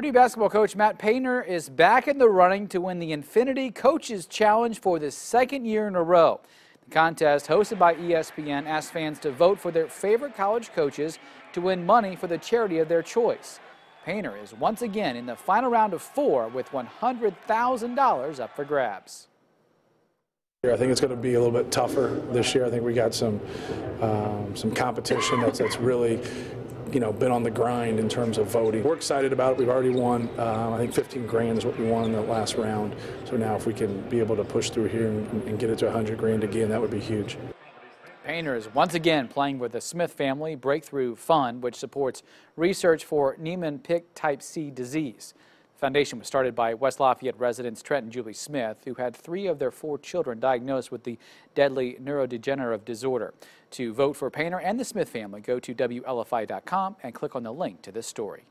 Purdue basketball coach Matt Painter is back in the running to win the Infiniti Coaches Challenge for the second year in a row. The contest, hosted by ESPN, asks fans to vote for their favorite college coaches to win money for the charity of their choice. Painter is once again in the final round of four with $100,000 up for grabs. I think it's going to be a little bit tougher this year. I think we got some um, some competition that's that's really you know been on the grind in terms of voting. We're excited about it. We've already won. Uh, I think 15 grand is what we won in the last round. So now if we can be able to push through here and, and get it to 100 grand again, that would be huge. Painter is once again playing with the Smith Family Breakthrough Fund, which supports research for Niemann-Pick type C disease. Foundation was started by West Lafayette residents Trent and Julie Smith, who had three of their four children diagnosed with the deadly neurodegenerative disorder. To vote for Painter and the Smith family, go to WLFI.com and click on the link to this story.